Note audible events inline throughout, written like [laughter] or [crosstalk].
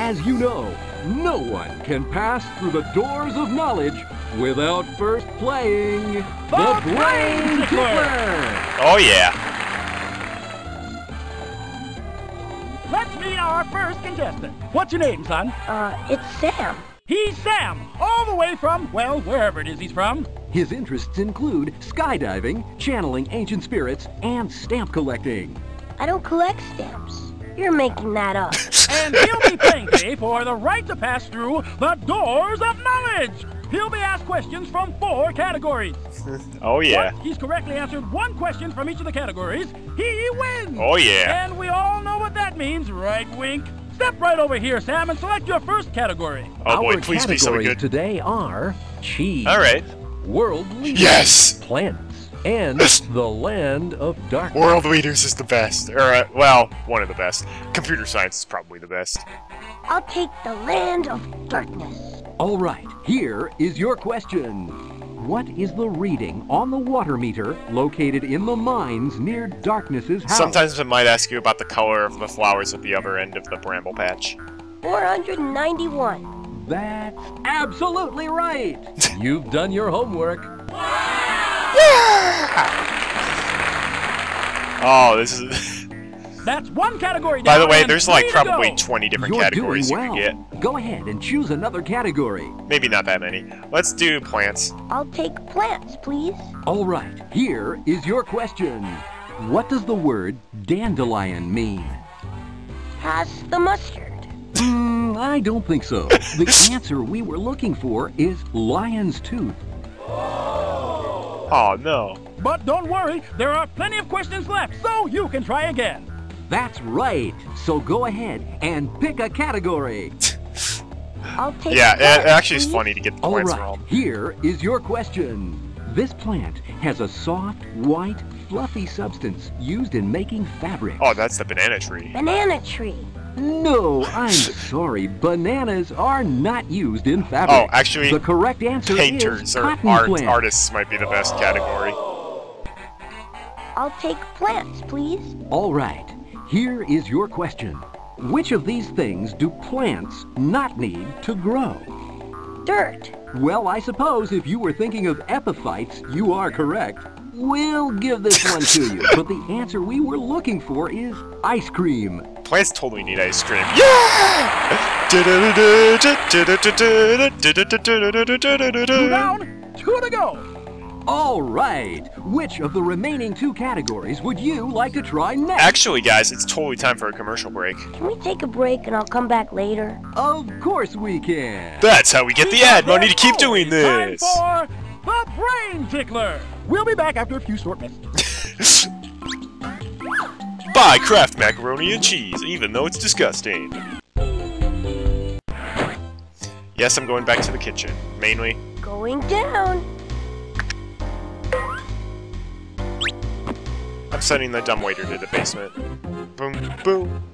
As you know, no one can pass through the doors of knowledge without first playing the, Brain Tickler. Oh yeah. Let's meet our first contestant. What's your name, son? Uh, it's Sam. He's Sam, all the way from, well, wherever it is he's from. His interests include skydiving, channeling ancient spirits, and stamp collecting. I don't collect stamps. You're making that up. And he'll be playing today for the right to pass through the doors of knowledge. He'll be asked questions from four categories. [laughs] Oh yeah. Once he's correctly answered one question from each of the categories, he wins. Oh yeah. And we all know what that means, right, Wink? Step right over here, Sam, and select your first category. Oh boy, Our please be something categories good. today are cheese, All right. world leaders, Yes. planets, and the land of darkness. World Leaders is the best. Or, uh, well, one of the best. Computer science is probably the best. I'll take the land of darkness. All right, here is your question. What is the reading on the water meter located in the mines near Darkness's house? Sometimes I might ask you about the color of the flowers at the other end of the bramble patch. 491. That's absolutely right. [laughs] You've done your homework. [laughs] Oh, this is. [laughs] That's one category By the way, there's like probably go. 20 different You're categories doing you well. can get. Go ahead and choose another category. Maybe not that many. Let's do plants. I'll take plants, please. All right, here is your question. What does the word dandelion mean? Has the mustard. Hmm, I don't think so. [laughs] The answer we were looking for is lion's tooth. Oh no. But don't worry, there are plenty of questions left, so you can try again. That's right. So go ahead and pick a category. [laughs] I'll take Yeah, it, it actually is funny to get the All plants right, wrong. here is your question. This plant has a soft, white, fluffy substance used in making fabric. Oh, that's the banana tree. Banana tree. No, I'm [laughs] sorry. Bananas are not used in fabric. Oh, actually, the correct answer is Painters or cotton art plant. artists might be the best category. I'll take plants, please. All right, here is your question. Which of these things do plants not need to grow? Dirt. Well, I suppose if you were thinking of epiphytes, you are correct. We'll give this one to you, but the [laughs] answer we were looking for is ice cream. Plants totally need ice cream. Yeah! Two down, two to go. All right, which of the remaining two categories would you like to try next? Actually, guys, it's totally time for a commercial break. Can we take a break and I'll come back later? Of course we can. That's how we get the ad money to keep doing this. Time for the Brain Tickler. We'll be back after a few short messages. [laughs] Buy Kraft macaroni and cheese, even though it's disgusting. Yes, I'm going back to the kitchen, mainly. Going down. I'm sending the dumbwaiter to the basement. Boom, boom.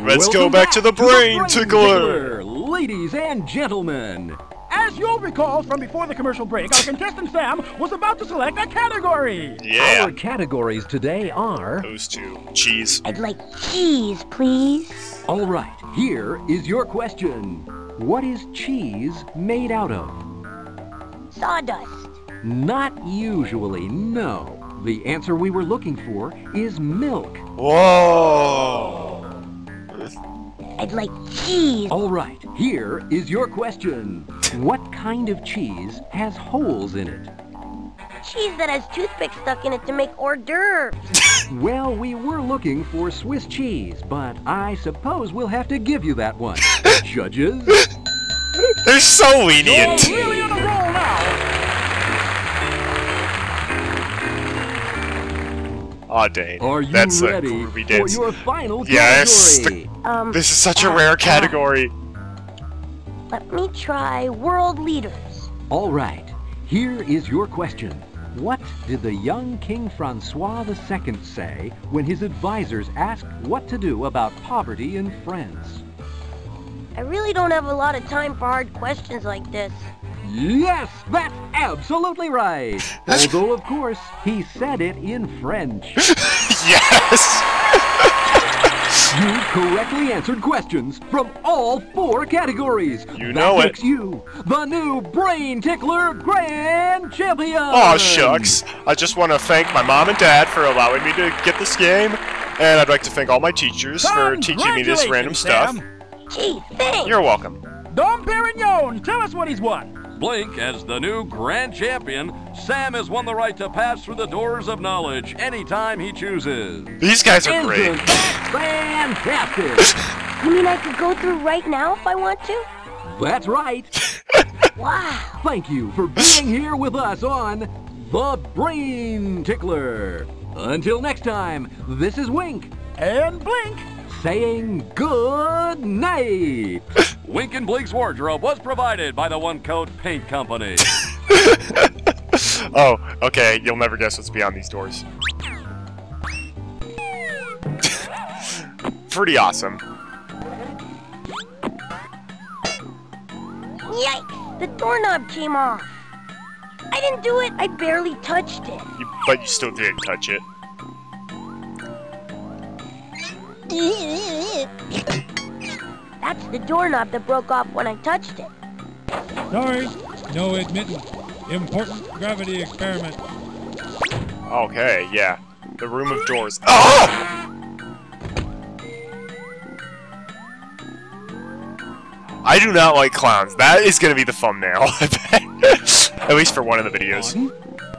Let's go Welcome back to the Brain Tickler. Tickler. Ladies and gentlemen, As you'll recall from before the commercial break, our contestant Sam was about to select a category. Yeah, our categories today are... those two. Cheese. I'd like cheese, please. All right, here is your question. What is cheese made out of? Sawdust. Not usually, no. The answer we were looking for is milk. Whoa. I'd like cheese. All right, here is your question. [laughs] What kind of cheese has holes in it? Cheese that has toothpicks stuck in it to make hors d'oeuvres. [laughs] Well, we were looking for Swiss cheese, but I suppose we'll have to give you that one. [laughs] Judges? They're so lenient. You're really on a roll now. Aw, dang. Are you That's ready a groovy for your final Yes, category? Um, This is such a uh, rare uh, category. Let me try world leaders. All right, here is your question. What did the young King Francois II say when his advisors asked what to do about poverty in France? I really don't have a lot of time for hard questions like this. Yes, that's absolutely right. Although, of course, he said it in French. [laughs] yes! You correctly answered questions from all four categories. You know that it. makes you the new Brain Tickler Grand Champion. Aw, shucks. I just want to thank my mom and dad for allowing me to get this game. And I'd like to thank all my teachers for teaching me this random stuff. Congratulations, Gee, thanks. You're welcome. Sam. Dom Perignon, tell us what he's won. Blink, as the new grand champion, Sam has won the right to pass through the doors of knowledge anytime he chooses. These guys are Isn't great. that fantastic? [laughs] You mean I could go through right now if I want to? That's right. [laughs] Wow. Thank you for being here with us on The Brain Tickler. Until next time, this is Wink And Blink. saying good night. [laughs] Wink and Blink's wardrobe was provided by the One Coat Paint Company. [laughs] Oh, okay. You'll never guess what's beyond these doors. [laughs] Pretty awesome. Yikes. The doorknob came off. I didn't do it. I barely touched it. You, but you still didn't touch it. [laughs] That's the doorknob that broke off when I touched it. Sorry, no admittance. Important gravity experiment. Okay, yeah. The room of doors. Oh! I do not like clowns. That is gonna be the thumbnail, [laughs] I bet. At least for one of the videos.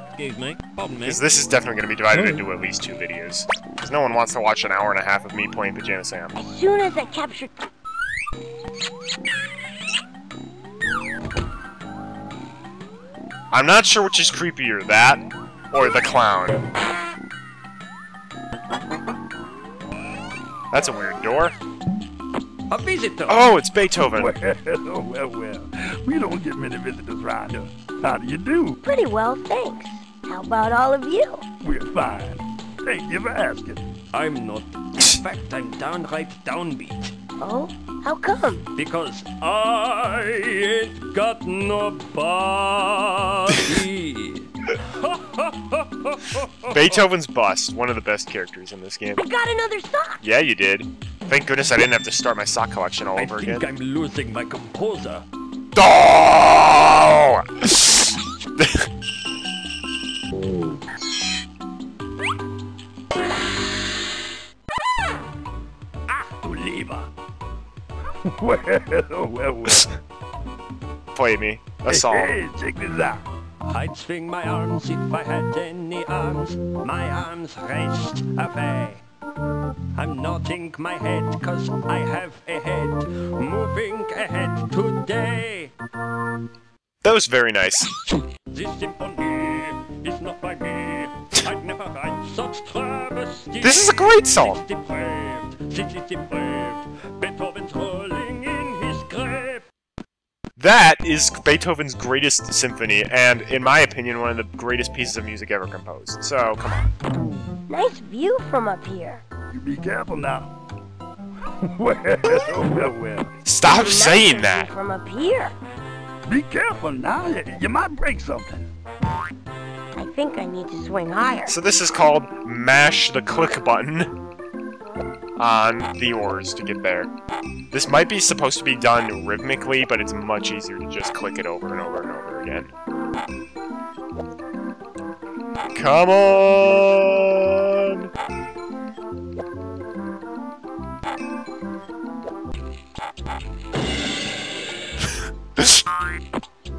Excuse me. Pardon. Because this is definitely gonna be divided into at least two videos. Because no one wants to watch an hour and a half of me playing Pajama Sam. As soon as I captured... I'm not sure which is creepier, that or the clown. That's a weird door. A visitor. Oh, it's Beethoven. [laughs] Well, well, well. We don't get many visitors around here. How do you do? Pretty well, thanks. How about all of you? We're fine. Thank you for asking. I'm not. In [laughs] fact, I'm downright downbeat. Oh? How come? Because I ain't got nobody. [laughs] Beethoven's bust, one of the best characters in this game. I got another sock. Yeah, you did. Thank goodness I didn't have to start my sock collection all I over think again. I'm losing my composer. Oh! Well, well, well. Play me a song. Hey, check this out. I'd swing my arms if I had any arms. My arms rest away. I'm nodding my head cause I have a head. Moving ahead today. That was very nice. This symphony is not by me. I'd never write such travesty. This is a great song. That is Beethoven's greatest symphony, and in my opinion, one of the greatest pieces of music ever composed. So, come on. Nice view from up here. You be careful now. [laughs] well, well, well. Stop Nice saying that. From up here. Be careful now. You, you might break something. I think I need to swing higher. So this is called mash the click button on the oars to get there. This might be supposed to be done rhythmically, but it's much easier to just click it over and over and over again. Come on!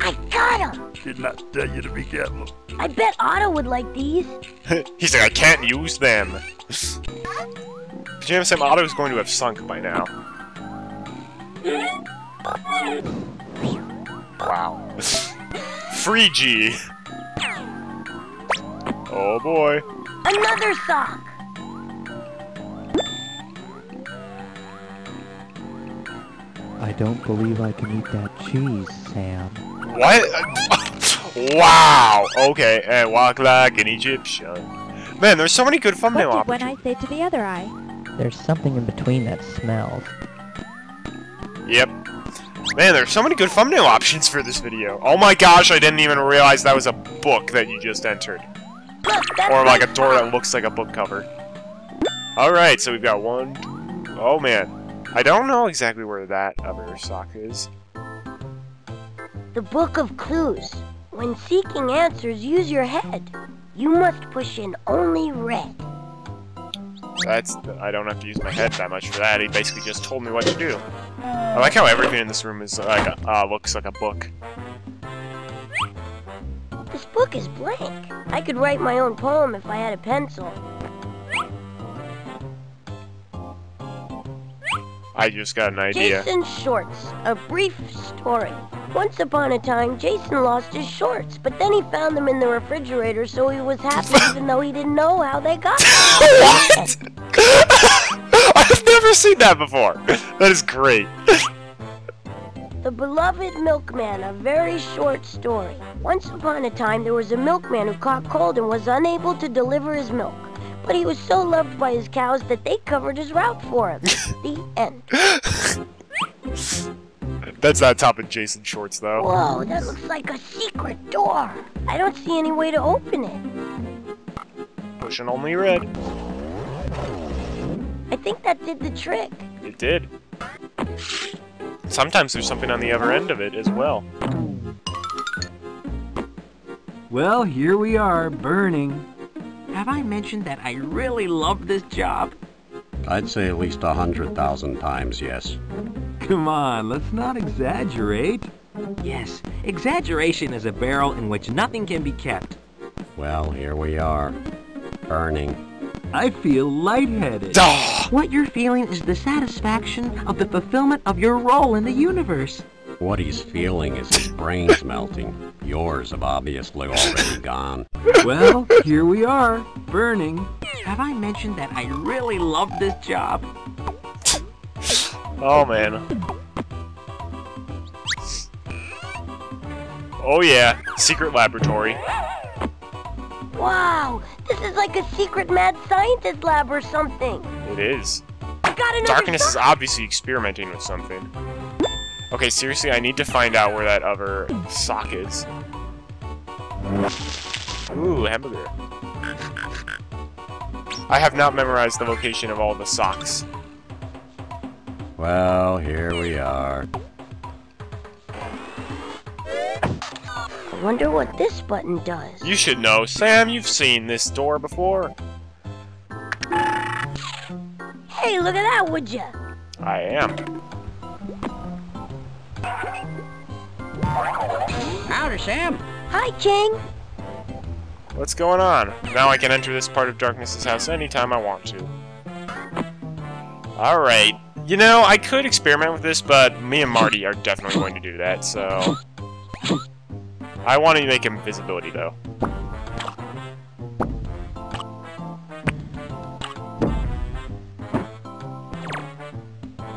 I got him! Did not tell you to be careful. I bet Otto would like these. [laughs] He's like, I can't use them. [laughs] Pajama Sam Otto is going to have sunk by now. Wow. [laughs] Free G. Oh boy. Another sock! I don't believe I can eat that cheese, Sam. What? [laughs] wow. Okay, and walk like an Egyptian. Man, there's so many good thumbnail What did one eye say to the other eye? There's something in between that smells. Yep. Man, there's so many good thumbnail options for this video. Oh my gosh, I didn't even realize that was a book that you just entered. Or like a door that looks like a book cover. Alright, so we've got one, two, oh man. I don't know exactly where that other sock is. The Book of Clues. When seeking answers, use your head. You must push in only red. That's, I don't have to use my head that much for that. He basically just told me what to do. I like how everything in this room is like, a, uh, looks like a book. This book is blank. I could write my own poem if I had a pencil. I just got an idea. Jason Shorts, a brief story. Once upon a time, Jason lost his shorts, but then he found them in the refrigerator, so he was happy [laughs] even though he didn't know how they got [laughs] there. what? Seen that before. [laughs] That is great. The Beloved Milkman, a very short story. Once upon a time, there was a milkman who caught cold and was unable to deliver his milk. But he was so loved by his cows that they covered his route for him. [laughs] the end. That's not top of Jason Shorts though. Whoa, that looks like a secret door. I don't see any way to open it. Pushing only red. I think that did the trick. It did. Sometimes there's something on the other end of it as well. Well, here we are, burning. Have I mentioned that I really love this job? I'd say at least a hundred thousand times yes. Come on, let's not exaggerate. Yes, exaggeration is a barrel in which nothing can be kept. Well, here we are. Burning. I feel lightheaded. Ah! What you're feeling is the satisfaction of the fulfillment of your role in the universe. What he's feeling is his brains [laughs] melting. Yours have obviously already gone. Well, here we are, burning. Have I mentioned that I really love this job? Oh man. Oh yeah, secret laboratory. Wow, this is like a secret mad scientist lab or something. It is. I got Darkness is obviously experimenting with something. Okay, seriously, I need to find out where that other sock is. Ooh, hamburger. I have not memorized the location of all the socks. Well, here we are. I wonder what this button does. You should know. Sam, you've seen this door before. Hey, look at that, would ya? I am. Howdy, Sam. Hi, King. What's going on? Now I can enter this part of Darkness's house anytime I want to. Alright. You know, I could experiment with this, but me and Marty are definitely going to do that, so... I want to make him invisibility, though.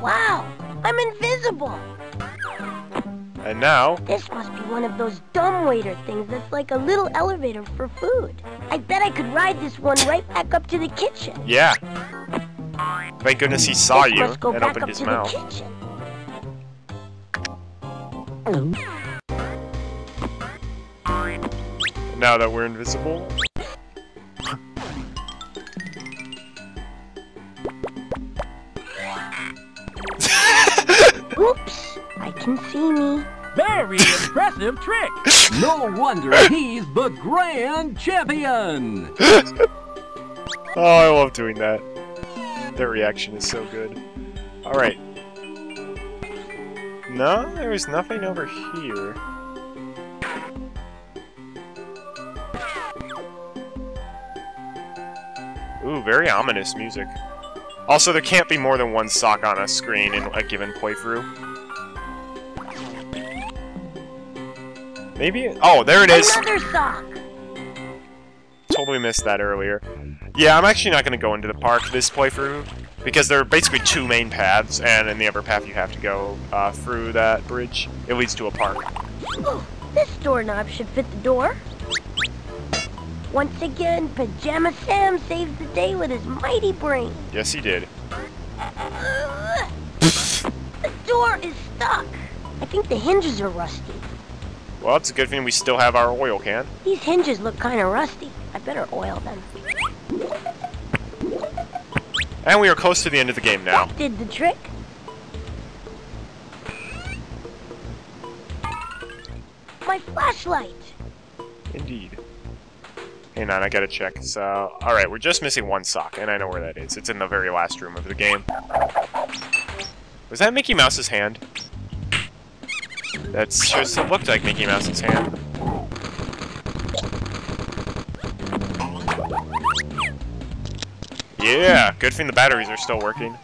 Wow, I'm invisible. And now, This must be one of those dumbwaiter things that's like a little elevator for food. I bet I could ride this one right back up to the kitchen. yeah. Thank goodness he saw This you and opened up his to mouth. Now that we're invisible. [laughs] Oops, I can see me. Very impressive trick. [laughs] No wonder he's the grand champion! [laughs] Oh, I love doing that. Their reaction is so good. Alright. No, there's nothing over here. Ooh, very ominous music. Also, there can't be more than one sock on a screen in a given playthrough. Maybe? Oh, there it is! Another sock. totally missed that earlier. Yeah, I'm actually not going to go into the park this playthrough, because there are basically two main paths, and in the upper path you have to go uh, through that bridge. It leads to a park. Ooh, this doorknob should fit the door. Once again, Pajama Sam saves the day with his mighty brain. Yes, he did. The door is stuck. I think the hinges are rusty. Well, it's a good thing we still have our oil can. These hinges look kind of rusty. I better oil them. And we are close to the end of the game now. That did the trick. My flashlight. Indeed. Hang on, I gotta check. So, alright, we're just missing one sock, and I know where that is. It's in the very last room of the game. Was that Mickey Mouse's hand? That just looked like Mickey Mouse's hand. Yeah, good thing the batteries are still working.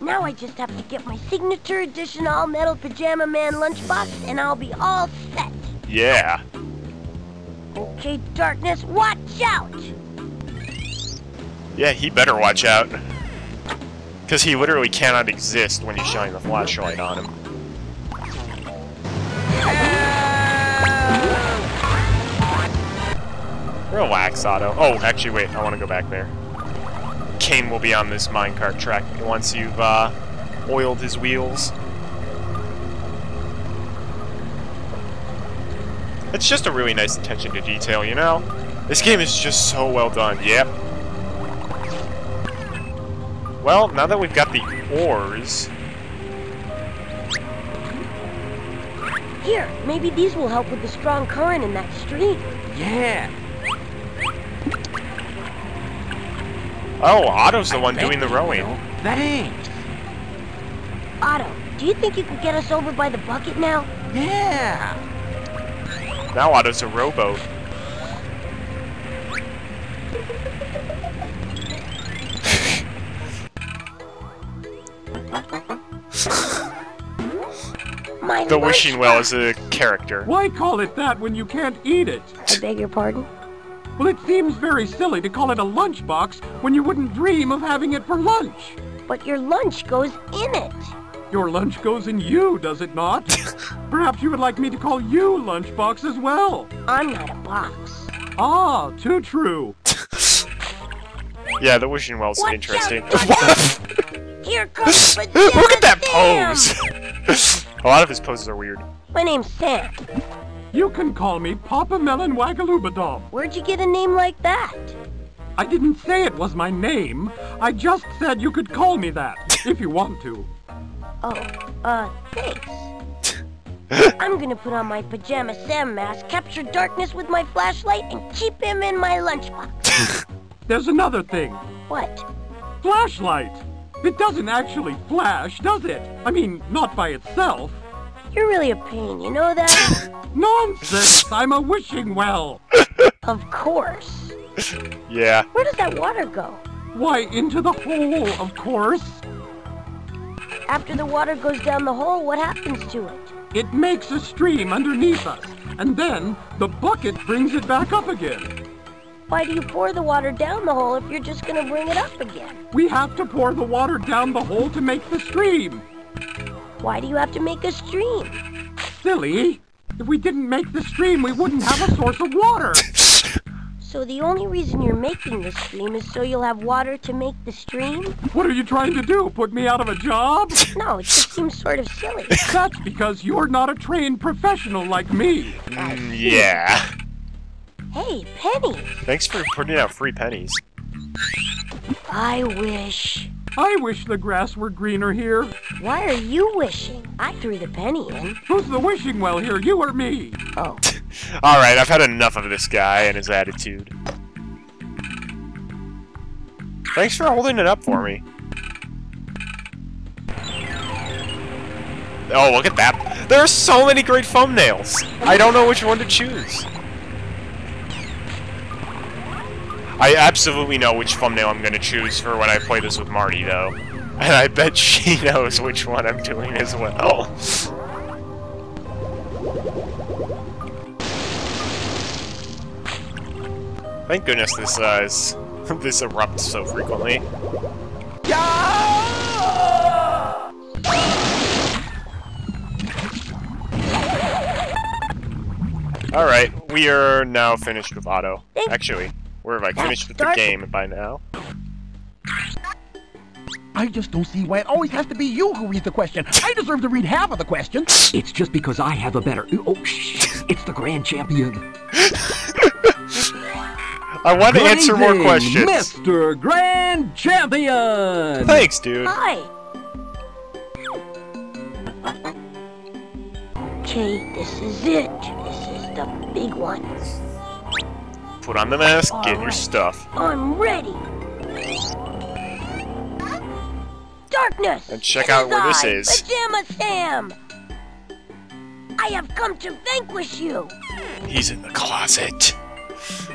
Now I just have to get my signature edition all metal pajama man lunchbox and I'll be all set. Yeah. Okay, darkness, watch out! Yeah, he better watch out. Because he literally cannot exist when you shine the flashlight on him. Relax, Otto. Oh, actually, wait. I want to go back there. Kane will be on this minecart track once you've uh, oiled his wheels. It's just a really nice attention to detail, you know? This game is just so well done. Yep. Well, now that we've got the ores... Here, maybe these will help with the strong current in that stream. Yeah. Oh, Otto's the one doing the rowing. Thanks. Otto, do you think you could get us over by the bucket now? Yeah. Now Otto's a rowboat. The wishing well is a character. Why call it that when you can't eat it? I beg your pardon? Well, it seems very silly to call it a lunchbox when you wouldn't dream of having it for lunch. But your lunch goes in it. Your lunch goes in you, does it not? [laughs] Perhaps you would like me to call you Lunchbox as well. I'm not a box. Ah, too true. [laughs] Yeah, the wishing well's Watch interesting. out, [laughs] Here comes Look at that Sam. pose! a lot of his poses are weird. My name's Sam. You can call me Papa Melon Wagalubadom. Where'd you get a name like that? I didn't say it was my name. I just said you could call me that, if you want to. Oh, uh, thanks. [laughs] I'm gonna put on my Pajama Sam mask, capture darkness with my flashlight, and keep him in my lunchbox. [laughs] There's another thing. What? Flashlight. It doesn't actually flash, does it? I mean, not by itself. You're really a pain, you know that? [laughs] Nonsense! I'm a wishing well. of course. Yeah. Where does that water go? Why, into the hole, of course. After the water goes down the hole, what happens to it? It makes a stream underneath us, and then the bucket brings it back up again. Why do you pour the water down the hole if you're just gonna bring it up again? We have to pour the water down the hole to make the stream. Why do you have to make a stream? Silly. If we didn't make the stream, we wouldn't have a source of water. [laughs] So the only reason you're making the stream is so you'll have water to make the stream? What are you trying to do? Put me out of a job? [laughs] No, it just seems sort of silly. [laughs] That's because you're not a trained professional like me. Mm, yeah. Hey, Penny! Thanks for putting out free pennies. I wish. I wish the grass were greener here. Why are you wishing? I threw the penny in. Who's the wishing well here, you or me? Oh, Alright, I've had enough of this guy and his attitude. Thanks for holding it up for me. Oh, look at that. There are so many great thumbnails. I don't know which one to choose. I absolutely know which thumbnail I'm going to choose for when I play this with Marty, though. And I bet she [laughs] knows which one I'm doing as well. Thank goodness this uh, is, [laughs] this erupts so frequently. Alright, we are now finished with Otto. Actually, where have I finished with the game by now? I just don't see why it always has to be you who reads the question. I deserve to read half of the question. It's just because I have a better. Oh, shh! It's the grand champion. [laughs] I want to answer more questions. Mr. Grand Champion. Thanks, dude. Hi. Okay, this is it. This is the big one. Put on the mask, get your stuff. I'm ready. Darkness. And check out where this is. Pajama Sam. I have come to vanquish you. He's in the closet.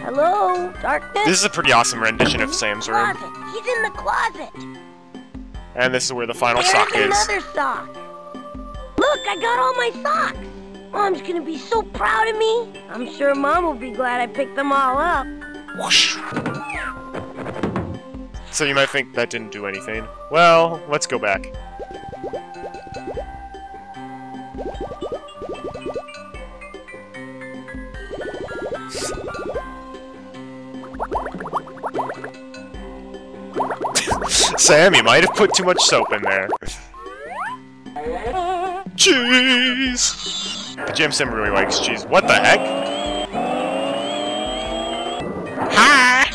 Hello, darkness. This is a pretty awesome rendition of Sam's room. closet. He's in the closet. And this is where the final There's sock is. another sock. Look, I got all my socks. Mom's gonna be so proud of me. I'm sure Mom will be glad I picked them all up. Whoosh. So you might think that didn't do anything. Well, let's go back. Sam, you might have put too much soap in there. Cheese! Jim Sim really likes cheese. What the heck? Hi!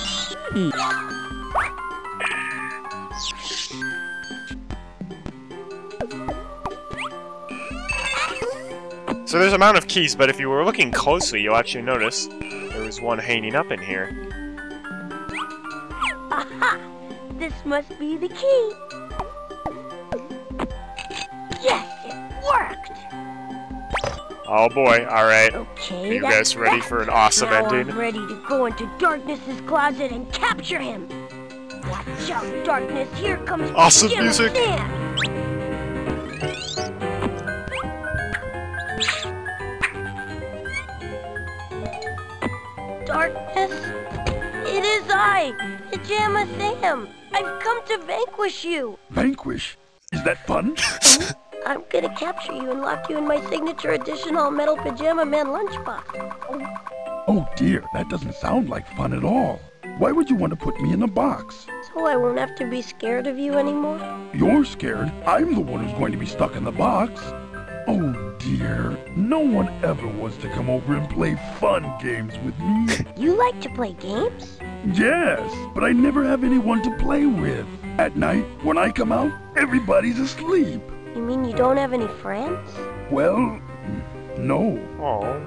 So there's a amount of keys, but if you were looking closely, you'll actually notice there was one hanging up in here. This must be the key. Yes, it worked. Oh boy, alright. Okay, You that's guys ready that. for an awesome now ending? I'm ready to go into Darkness's closet and capture him. Watch out, Darkness. Here comes Awesome music. Darkness, it is I, Pajama Sam. I've come to vanquish you. Vanquish. Is that fun? [laughs] I'm gonna capture you and lock you in my signature edition all metal pajama man lunchbox. Oh, oh dear, that doesn't sound like fun at all. Why would you want to put me in a box? So I won't have to be scared of you anymore? You're scared. I'm the one who's going to be stuck in the box. Oh dear, no one ever wants to come over and play fun games with me. [laughs] You like to play games? yes, but I never have anyone to play with. At night, when I come out, everybody's asleep. You mean you don't have any friends? Well, no. Oh.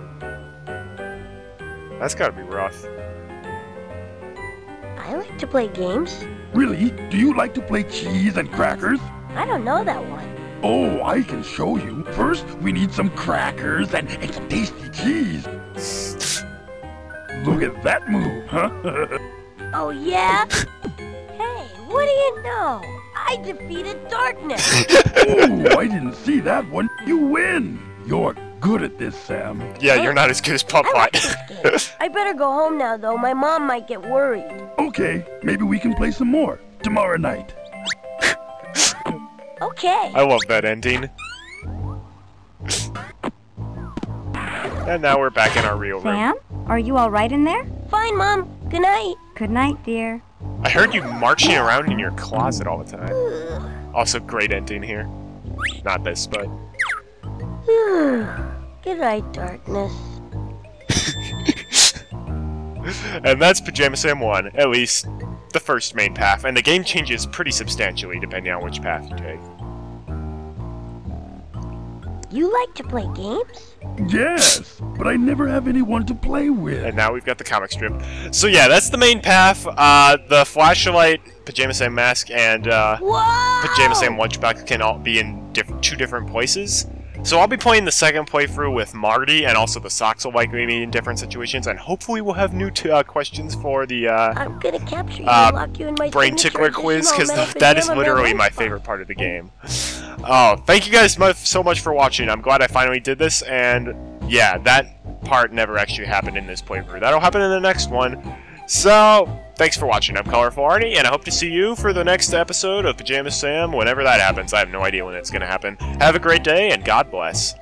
That's gotta be rough. I like to play games. Really? Do you like to play cheese and crackers? I don't know that one. Oh, I can show you. First, we need some crackers and, and some tasty cheese. Look at that move, huh? [laughs] Oh, yeah? hey, what do you know? I defeated darkness. oh, I didn't see that one. You win. You're good at this, Sam. Yeah, you're not as good as Putt I like Putt. this game. I better go home now, though. My mom might get worried. Okay, maybe we can play some more tomorrow night. Okay. I love that ending. And now we're back in our real room. Sam, are you all right in there? Fine, Mom. Good night. Good night, dear. I heard you marching around in your closet all the time. Also, great ending here. Not this, but [sighs] Good night, darkness. [laughs] and that's Pajama Sam 1, at least the first main path, and the game changes pretty substantially depending on which path you take. You like to play games? Yes, but I never have anyone to play with. And now we've got the comic strip. So yeah, that's the main path. Uh, the flashlight, Pajama Sam mask, and uh, Whoa! Pajama Sam lunchbox can all be in diff- two different places. So I'll be playing the second playthrough with Marty, and also the socks will likely be in different situations, and hopefully we'll have new t- uh, questions for the uh, I'm gonna capture you Uh, lock you in my brain tickler quiz because [laughs] that is literally my favorite part of the game. Oh, thank you guys so much for watching. I'm glad I finally did this, and yeah, that part never actually happened in this playthrough. That'll happen in the next one. So, thanks for watching. I'm Colorful Arty, and I hope to see you for the next episode of Pajama Sam whenever that happens. I have no idea when it's going to happen. Have a great day, and God bless.